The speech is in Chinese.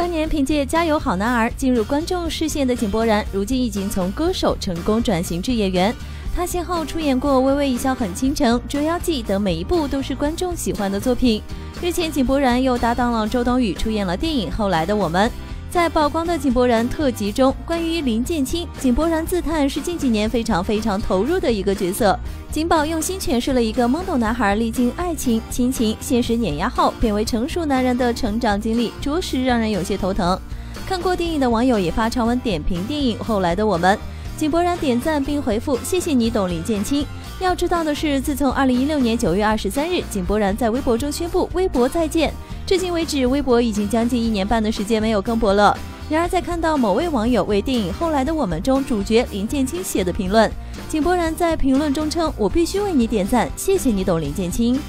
当年凭借《加油好男儿》进入观众视线的井柏然，如今已经从歌手成功转型至演员。他先后出演过《微微一笑很倾城》《捉妖记》等，每一部都是观众喜欢的作品。日前，井柏然又搭档了周冬雨出演了电影《后来的我们》。在曝光的井柏然特辑中，关于林建清，井柏然自叹是近几年非常非常投入的一个角色。井宝用心诠释了一个懵懂男孩历经爱情、亲情、现实碾压后变为成熟男人的成长经历，着实让人有些头疼。看过电影的网友也发长文点评电影《后来的我们》。井柏然点赞并回复：“谢谢你懂林建清。”要知道的是，自从二零一六年九月二十三日，井柏然在微博中宣布微博再见，至今为止，微博已经将近一年半的时间没有更博了。然而，在看到某位网友为电影《后来的我们》中主角林建清写的评论，井柏然在评论中称：“我必须为你点赞，谢谢你懂林建清。”